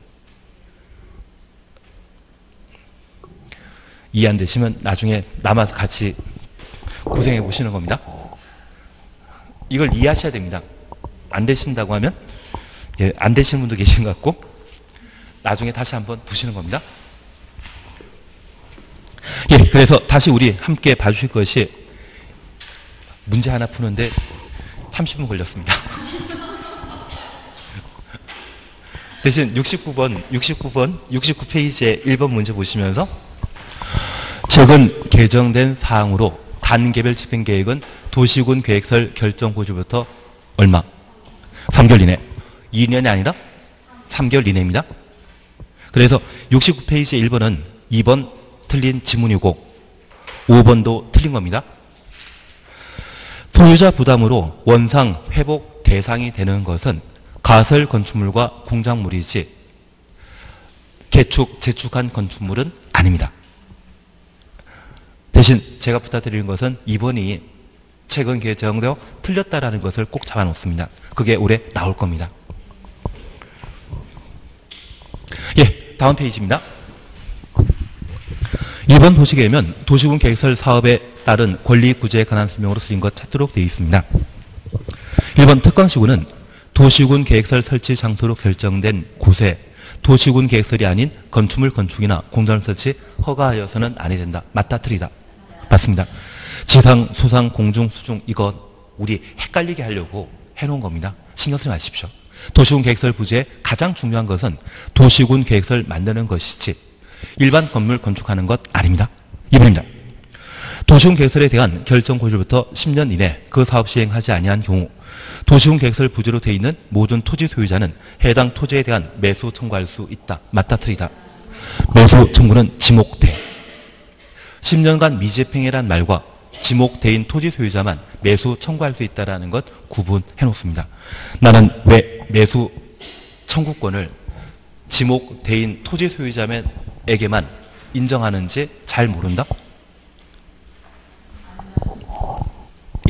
이해 안 되시면 나중에 남아서 같이 고생해 보시는 겁니다. 이걸 이해하셔야 됩니다. 안 되신다고 하면 예, 안 되시는 분도 계신 것 같고 나중에 다시 한번 보시는 겁니다. 예, 그래서 다시 우리 함께 봐주실 것이 문제 하나 푸는데 30분 걸렸습니다. 대신 69번, 69번, 69페이지의 1번 문제 보시면서 최근 개정된 사항으로 단계별 집행 계획은 도시군 계획설 결정 고지부터 얼마? 3개월 이내. 2년이 아니라 3개월 이내입니다. 그래서 69페이지 1번은 2번 틀린 지문이고 5번도 틀린 겁니다. 소유자 부담으로 원상 회복 대상이 되는 것은 가설 건축물과 공작물이지 개축, 재축한 건축물은 아닙니다. 대신 제가 부탁드리는 것은 2번이 최근 개정되어 틀렸다라는 것을 꼭 잡아놓습니다. 그게 올해 나올 겁니다. 예, 다음 페이지입니다. 1번 보시게되면 도시군 계획설 사업에 따른 권리 구제에 관한 설명으로 틀린 것 찾도록 되어 있습니다. 1번 특광시군은 도시군 계획설 설치 장소로 결정된 곳에 도시군 계획설이 아닌 건축물 건축이나 공장 설치 허가하여서는 아니 된다. 맞다 틀리다. 맞습니다. 지상, 소상, 공중, 수중 이것 우리 헷갈리게 하려고 해놓은 겁니다. 신경 쓰지 마십시오. 도시군 계획설 부지의 가장 중요한 것은 도시군 계획설 만드는 것이지 일반 건물 건축하는 것 아닙니다. 2번입니다. 도시군 계획설에 대한 결정 고지부터 10년 이내 그 사업 시행하지 아니한 경우 도시군 계획설 부지로 되어 있는 모든 토지 소유자는 해당 토지에 대한 매수 청구할 수 있다. 맞다 틀리다. 매수 청구는 지목돼. 10년간 미집행이란 말과 지목대인 토지 소유자만 매수 청구할 수 있다는 것 구분해 놓습니다. 나는 왜 매수 청구권을 지목대인 토지 소유자에게만 인정하는지 잘 모른다?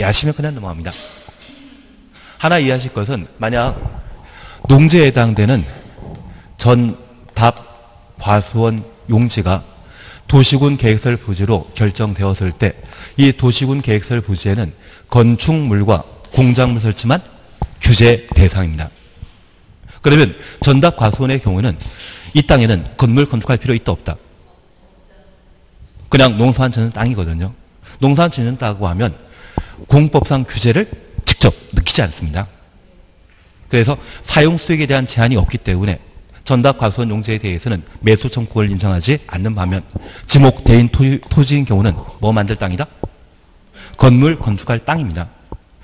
예, 아시면 그냥 넘어갑니다. 하나 이해하실 것은 만약 농지에 해당되는 전 답 과수원 용지가 도시군 계획설 부지로 결정되었을 때 이 도시군 계획설 부지에는 건축물과 공작물 설치만 규제 대상입니다. 그러면 전답 과수원의 경우는 이 땅에는 건물 건축할 필요 있다 없다. 그냥 농사한 짓는 땅이거든요. 농사한 짓는 땅이고 하면 공법상 규제를 직접 느끼지 않습니다. 그래서 사용 수익에 대한 제한이 없기 때문에 전답 과수원 용지에 대해서는 매수 청구를 인정하지 않는 반면 지목 대인 토, 지인 경우는 뭐 만들 땅이다? 건물 건축할 땅입니다.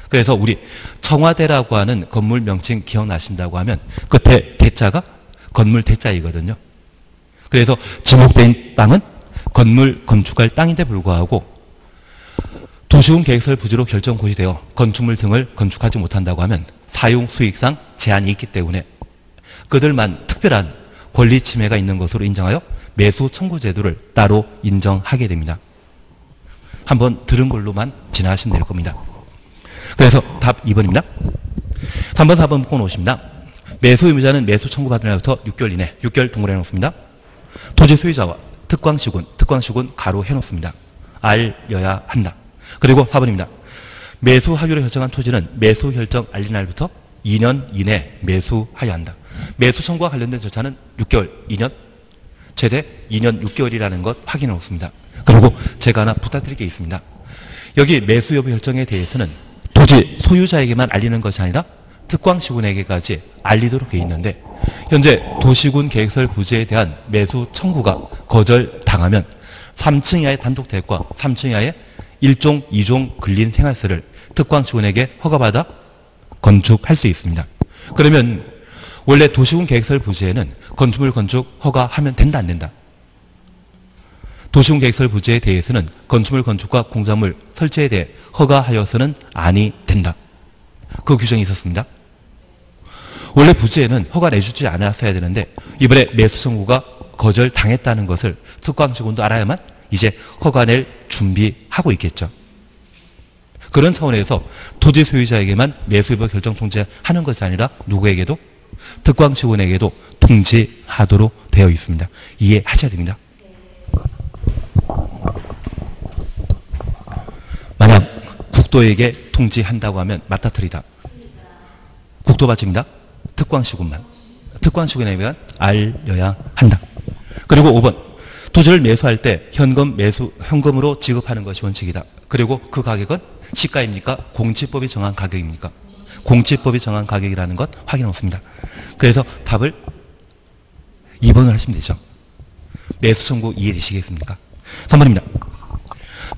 그래서 우리 청와대라고 하는 건물 명칭 기억나신다고 하면 끝에 대자가 건물 대자이거든요. 그래서 지목된 땅은 건물 건축할 땅인데 불구하고 도시군 계획설 부지로 결정 고시되어 건축물 등을 건축하지 못한다고 하면 사용 수익상 제한이 있기 때문에 그들만 특별한 권리 침해가 있는 것으로 인정하여 매수 청구 제도를 따로 인정하게 됩니다. 한번 들은 걸로만 지나가시면 될 겁니다. 그래서 답 2번입니다. 3번, 4번 묶어 놓으십니다. 매수 의무자는 매수 청구받은 날부터 6개월 이내, 6개월 동물해 놓습니다. 토지 소유자와 특광시군, 특광시군 가로 해놓습니다. 알려야 한다. 그리고 4번입니다. 매수 하기로 결정한 토지는 매수 결정 알린 날부터 2년 이내 매수하여야 한다. 매수 청구와 관련된 절차는 6개월, 2년, 최대 2년 6개월이라는 것 확인해 놓습니다. 그리고 제가 하나 부탁드릴 게 있습니다. 여기 매수 여부 결정에 대해서는 토지 소유자에게만 알리는 것이 아니라 특광시군에게까지 알리도록 되어 있는데 현재 도시군 계획설 부지에 대한 매수 청구가 거절당하면 3층 이하의 단독 대과 3층 이하의 1종, 2종 근린 생활세를 특광시군에게 허가받아 건축할 수 있습니다. 그러면 원래 도시군 계획설 부지에는 건축물 건축 허가하면 된다 안 된다? 도시군 계획설 부지에 대해서는 건축물 건축과 공작물 설치에 대해 허가하여서는 아니 된다. 그 규정이 있었습니다. 원래 부지에는 허가 내주지 않았어야 되는데 이번에 매수 청구가 거절당했다는 것을 특광시군도 알아야만 이제 허가 낼 준비 하고 있겠죠. 그런 차원에서 토지 소유자에게만 매수입을 결정 통지하는 것이 아니라 누구에게도 특광시군에게도 통지하도록 되어 있습니다. 이해하셔야 됩니다. 만약 국도에게 통지한다고 하면 맞다틀리다. 국도 받침이다. 특광시군만. 특광시군에 의한 알려야 한다. 그리고 5번. 토지를 매수할 때 현금 매수, 현금으로 지급하는 것이 원칙이다. 그리고 그 가격은 시가입니까? 공치법이 정한 가격입니까? 공치법이 정한 가격이라는 것 확인해 놓습니다. 그래서 답을 2번을 하시면 되죠. 매수 청구 이해되시겠습니까? 3번입니다.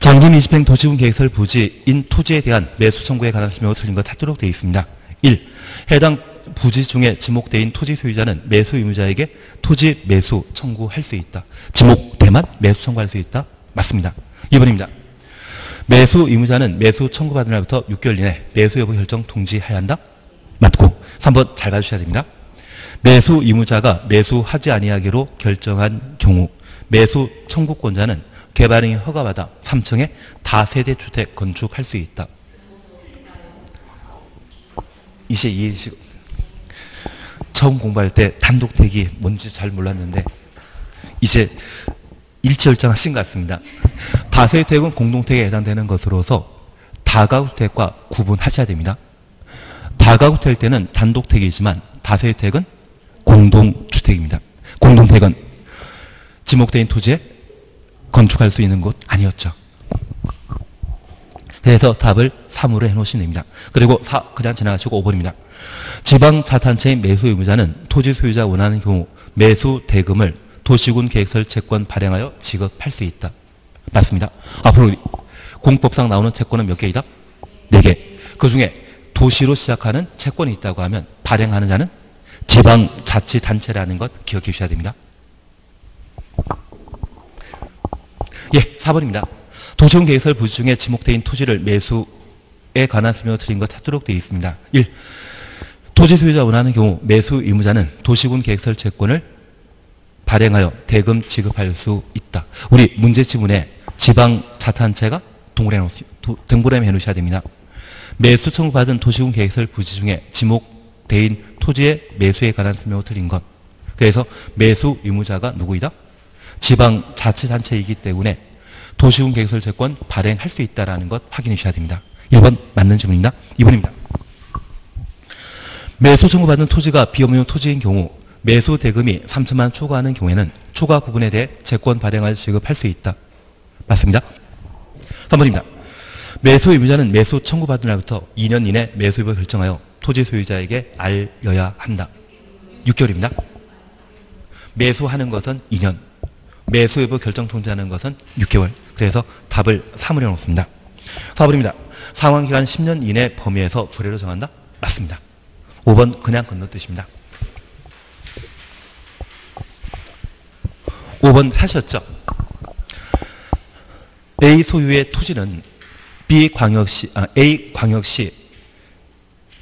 장기 민집행 도시군 계획설 부지인 토지에 대한 매수 청구에 관한 설명을 틀린 것 찾도록 되어 있습니다. 1. 해당 부지 중에 지목대인 토지 소유자는 매수 의무자에게 토지 매수 청구할 수 있다. 지목대만 매수 청구할 수 있다. 맞습니다. 2번입니다. 매수 의무자는 매수 청구받은 날부터 6개월 이내 매수 여부 결정 통지해야 한다. 맞고 3번 잘 봐주셔야 됩니다. 매수 의무자가 매수하지 아니하기로 결정한 경우 매수 청구권자는 개발행위 허가받아 3층에 다세대 주택 건축할 수 있다. 이제 이해시고 처음 공부할 때 단독택이 뭔지 잘 몰랐는데 이제 일치월장하신 것 같습니다. 다세대택은 공동택에 해당되는 것으로서 다가구 택과 구분하셔야 됩니다. 다가구택일 때는 단독택이지만 다세대택은 공동주택입니다. 공동택은 지목된 토지에 건축할 수 있는 곳 아니었죠. 그래서 답을 3으로 해놓으시면 됩니다. 그리고 4 그냥 지나가시고 5번입니다. 지방자산체인 매수 의무자는 토지 소유자 원하는 경우 매수 대금을 도시군 계획설 채권 발행하여 지급할 수 있다. 맞습니다. 앞으로 공법상 나오는 채권은 몇 개이다? 4개. 그 중에 도시로 시작하는 채권이 있다고 하면 발행하는 자는 지방자치단체라는 것 기억해 주셔야 됩니다. 예, 4번입니다. 도시군 계획설 부지 중에 지목되어 토지를 매수에 관한 설명을 드린 것 찾도록 되어 있습니다. 1. 토지 소유자 원하는 경우 매수 의무자는 도시군 계획설 채권을 발행하여 대금 지급할 수 있다. 우리 문제 지문에 지방 자산체가 동그라미 해 놓으셔야 됩니다. 매수 청구받은 도시군 계획설 부지 중에 지목대인 토지의 매수에 관한 설명을 드린 것. 그래서 매수 의무자가 누구이다? 지방 자치단체이기 때문에 도시군 계획설 채권 발행할 수 있다는 것 확인해 주셔야 됩니다. 1번 맞는 질문입니다. 2번입니다. 매수 청구받은 토지가 비업무용 토지인 경우 매수 대금이 3천만 초과하는 경우에는 초과 부분에 대해 채권 발행할 지급할 수 있다. 맞습니다. 3번입니다. 매수 의무자는 매수 청구받은 날부터 2년 이내 매수입을 결정하여 토지 소유자에게 알려야 한다. 6개월입니다. 매수하는 것은 2년, 매수 여부 결정 통지하는 것은 6개월. 그래서 답을 3으로 해놓습니다. 4번입니다. 상환기간 10년 이내 범위에서 조례로 정한다? 맞습니다. 5번 그냥 건너뛰십니다. 5번 사셨죠? A 소유의 토지는 B 광역시, 아, A 광역시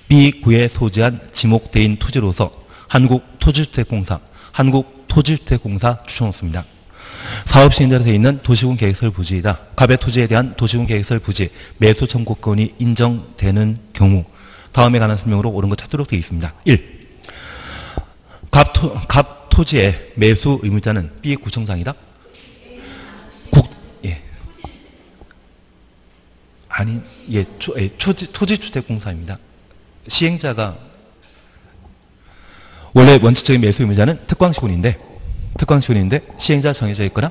B 구에 소지한 지목대인 토지로서 한국토지주택공사, 한국토지주택공사 추천놓습니다. 사업 시행자로 되어 있는 도시군 계획설 부지이다. 갑의 토지에 대한 도시군 계획설 부지 매수 청구권이 인정되는 경우 다음에 관한 설명으로 옳은 것 찾도록 되어 있습니다. 1. 갑, 토, 갑 토지의 매수 의무자는 B 구청장이다. 국, 예. 아니, 예, 초, 예 토지, 토지주택공사입니다. 시행자가 원래 원칙적인 매수 의무자는 특광시군인데 특광시군인데 시행자 정해져 있거나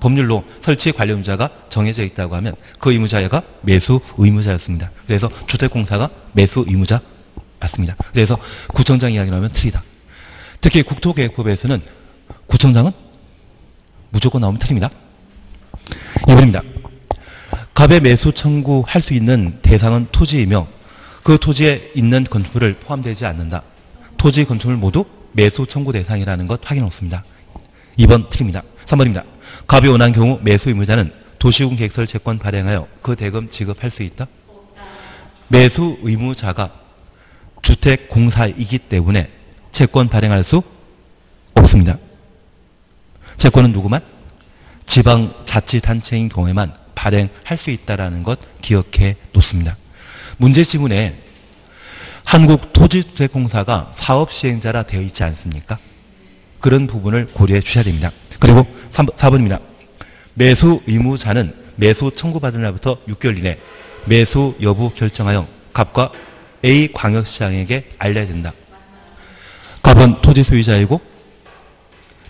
법률로 설치 관련 의무자가 정해져 있다고 하면 그 의무자가 매수 의무자였습니다. 그래서 주택공사가 매수 의무자 맞습니다. 그래서 구청장 이야기 나오면 틀리다. 특히 국토계획법에서는 구청장은 무조건 나오면 틀립니다. 2번입니다. 갑의 매수 청구할 수 있는 대상은 토지이며 그 토지에 있는 건축물을 포함되지 않는다. 토지 건축물 모두 매수 청구 대상이라는 것 확인 없습니다. 2번 틀립니다. 3번입니다. 갑이 원한 경우 매수 의무자는 도시군 계획설 채권 발행하여 그 대금 지급할 수 있다? 매수 의무자가 주택공사이기 때문에 채권 발행할 수 없습니다. 채권은 누구만? 지방자치단체인 경우에만 발행할 수 있다는 것 기억해 놓습니다. 문제 지문에 한국토지주택공사가 사업 시행자라 되어 있지 않습니까? 그런 부분을 고려해 주셔야 됩니다. 그리고 3, 4번입니다. 매수 의무자는 매수 청구받은 날부터 6개월 이내 매수 여부 결정하여 갑과 A 광역시장에게 알려야 된다. 갑은 토지 소유자이고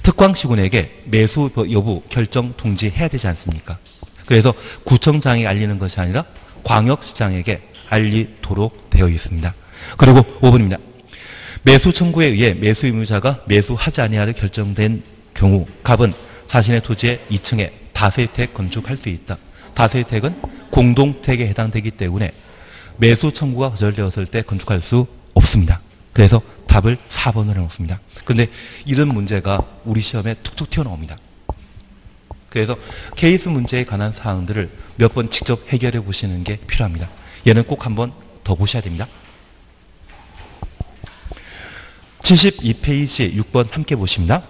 특광시군에게 매수 여부 결정 통지해야 되지 않습니까? 그래서 구청장이 알리는 것이 아니라 광역시장에게 알리도록 되어 있습니다. 그리고 5번입니다. 매수 청구에 의해 매수 의무자가 매수하지 아니하려 결정된 경우 갑은 자신의 토지의 2층에 다세택 건축할 수 있다. 다세택은 공동택에 해당되기 때문에 매수 청구가 거절되었을 때 건축할 수 없습니다. 그래서 답을 4번으로 해놓습니다. 근데 이런 문제가 우리 시험에 툭툭 튀어나옵니다. 그래서 케이스 문제에 관한 사항들을 몇 번 직접 해결해 보시는 게 필요합니다. 얘는 꼭 한번 더 보셔야 됩니다. 72페이지 6번 함께 보십니다.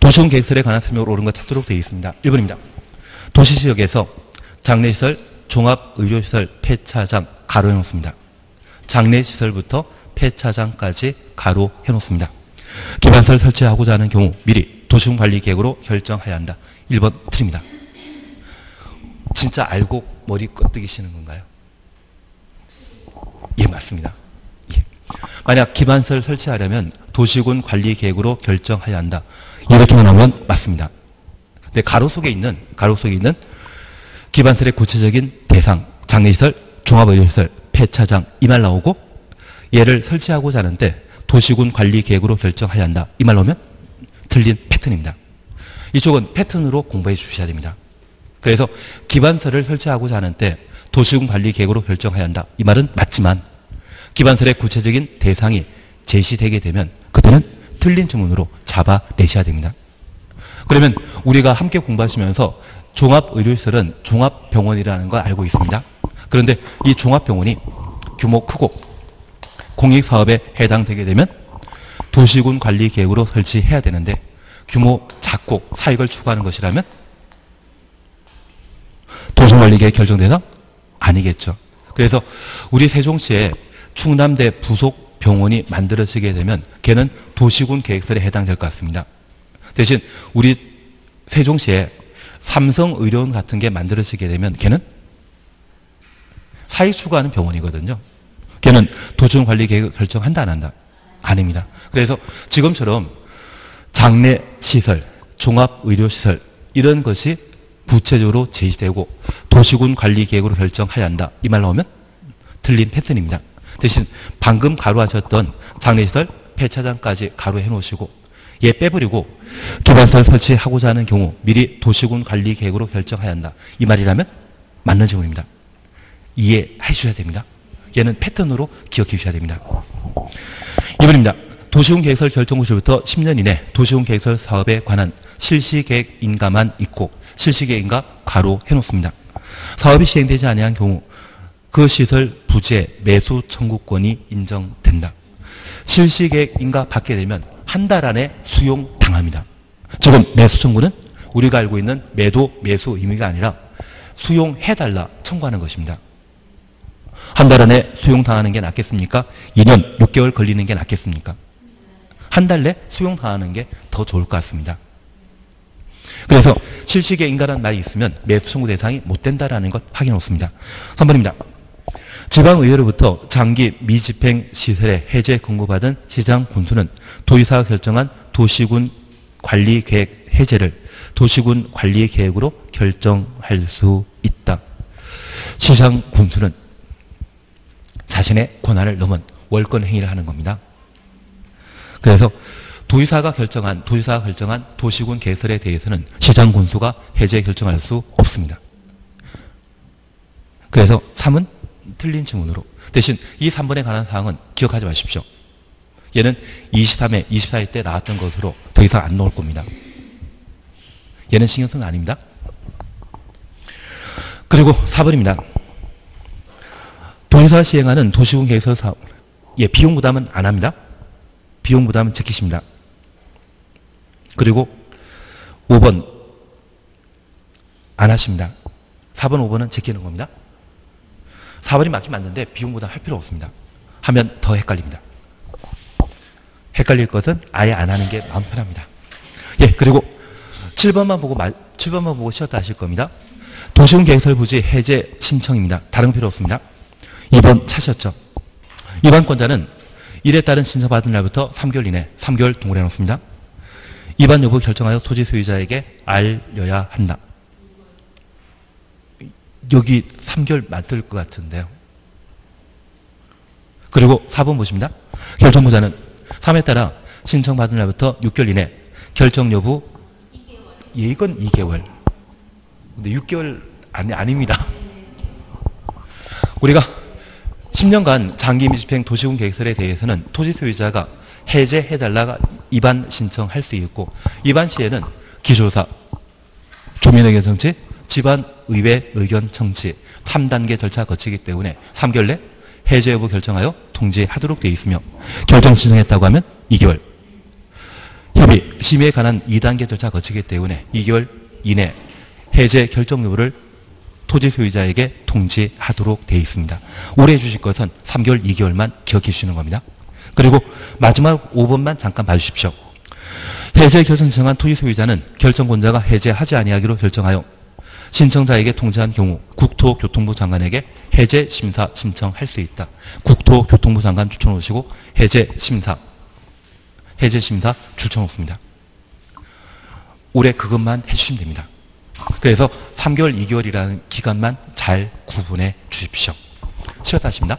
도시군 계획설에 관한 설명을 옳은 것 찾도록 되어 있습니다. 1번입니다. 도시 지역에서 장례시설, 종합의료시설, 폐차장 가로 해놓습니다. 장례시설부터 폐차장까지 가로 해놓습니다. 기반설 설치하고자 하는 경우 미리 도시군 관리 계획으로 결정해야 한다. 1번 틀립니다. 진짜 알고 머리 끄덕이시는 건가요? 예, 맞습니다. 예. 만약 기반설 설치하려면 도시군 관리 계획으로 결정해야 한다. 이렇게만 하면 맞습니다. 근데 가로 속에 있는 가로 속에 있는 기반설의 구체적인 대상, 장례시설, 종합의료시설, 폐차장 이 말 나오고 얘를 설치하고자 하는데 도시군 관리 계획으로 결정해야 한다. 이 말 나오면 틀린 패턴입니다. 이쪽은 패턴으로 공부해 주셔야 됩니다. 그래서 기반설을 설치하고자 하는 때 도시군 관리 계획으로 결정해야 한다. 이 말은 맞지만 기반설의 구체적인 대상이 제시되게 되면 그때는 틀린 주문으로 잡아내셔야 됩니다. 그러면 우리가 함께 공부하시면서 종합의료시설은 종합병원이라는 걸 알고 있습니다. 그런데 이 종합병원이 규모 크고 공익사업에 해당되게 되면 도시군 관리 계획으로 설치해야 되는데 규모 작고 사익을 추구하는 것이라면 도시관리계획 결정 대상 아니겠죠. 그래서 우리 세종시에 충남대 부속 병원이 만들어지게 되면 걔는 도시군 계획설에 해당될 것 같습니다. 대신 우리 세종시에 삼성의료원 같은 게 만들어지게 되면 걔는 사익 추구하는 병원이거든요. 걔는 도시군 관리 계획 결정한다 안 한다? 아닙니다. 그래서 지금처럼 장례 시설, 종합 의료 시설 이런 것이 구체적으로 제시되고 도시군 관리 계획으로 결정해야 한다. 이 말 나오면 틀린 패턴입니다. 대신 방금 가로하셨던 장례시설, 폐차장까지 가로해 놓으시고 얘 빼버리고 기반시설 설치하고자 하는 경우 미리 도시군 관리 계획으로 결정해야 한다. 이 말이라면 맞는 질문입니다. 이해해 주셔야 됩니다. 얘는 패턴으로 기억해 주셔야 됩니다. 2번입니다. 도시군 계획설 결정 시부터 10년 이내 도시군 계획설 사업에 관한 실시 계획 인가만 있고 실시 계획 인가 가로 해놓습니다. 사업이 시행되지 아니한 경우 그 시설 부재 매수 청구권이 인정된다. 실시 계획 인가 받게 되면 한 달 안에 수용 당합니다. 지금 매수 청구는 우리가 알고 있는 매도 매수 의미가 아니라 수용해달라 청구하는 것입니다. 한 달 안에 수용당하는 게 낫겠습니까? 2년 6개월 걸리는 게 낫겠습니까? 한 달 내 수용당하는 게 더 좋을 것 같습니다. 그래서 실시계 인가란 말이 있으면 매수 청구 대상이 못 된다라는 것 확인 없습니다. 3번입니다. 지방의회로부터 장기 미집행 시설의 해제 공고받은 시장 군수는 도의사가 결정한 도시군 관리 계획 해제를 도시군 관리 계획으로 결정할 수 있다. 시장 군수는 자신의 권한을 넘은 월권 행위를 하는 겁니다. 그래서 도의사가 결정한 도의사가 결정한 도시군 개설에 대해서는 시장 군수가 해제 결정할 수 없습니다. 그래서 3은 틀린 질문으로 대신 이 3번에 관한 사항은 기억하지 마십시오. 얘는 23회, 24회 때 나왔던 것으로 더 이상 안 나올 겁니다. 얘는 신경 쓰는 아닙니다. 그리고 4번입니다. 도의사 시행하는 도시군 개설 사업, 예, 비용 부담은 안 합니다. 비용 부담은 지키십니다. 그리고 5번 안 하십니다. 4번, 5번은 지키는 겁니다. 4번이 맞긴 맞는데 비용 부담 할 필요 없습니다. 하면 더 헷갈립니다. 헷갈릴 것은 아예 안 하는 게 마음 편합니다. 예, 그리고 7번만 보고 7번만 보고 쉬었다 하실 겁니다. 도시군 계획설 부지 해제 신청입니다. 다른 거 필요 없습니다. 2번 차셨죠. 위반권자는 이에 따른 신청받은 날부터 3개월 이내 3개월 동원해 놓습니다. 위반 여부 결정하여 토지 소유자에게 알려야 한다. 여기 3개월 맞을 것 같은데요. 그리고 4번 보십니다. 결정보자는 3에 따라 신청받은 날부터 6개월 이내 결정 여부 예, 이건 2개월. 근데 6개월 아니, 아닙니다. 우리가 10년간 장기 미집행 도시군 계획설에 대해서는 토지 소유자가 해제해달라가 입안 신청할 수 있고 입안 시에는 기조사, 주민의견 청취, 집안 의회 의견 청취 3단계 절차 거치기 때문에 3개월 내 해제 여부 결정하여 통지하도록 되어 있으며 결정 신청했다고 하면 2개월 협의, 심의에 관한 2단계 절차 거치기 때문에 2개월 이내 해제 결정 여부를 토지 소유자에게 통지하도록 되어 있습니다. 올해 주실 것은 3개월, 2개월만 기억해 주시는 겁니다. 그리고 마지막 5번만 잠깐 봐주십시오. 해제 결정 신청한 토지 소유자는 결정권자가 해제하지 아니하기로 결정하여 신청자에게 통지한 경우 국토교통부 장관에게 해제 심사 신청할 수 있다. 국토교통부 장관 추천 오시고 해제 심사 해제 심사 추천 없습니다. 올해 그것만 해주시면 됩니다. 그래서 3개월, 2개월이라는 기간만 잘 구분해 주십시오. 쉬었다 하십니다.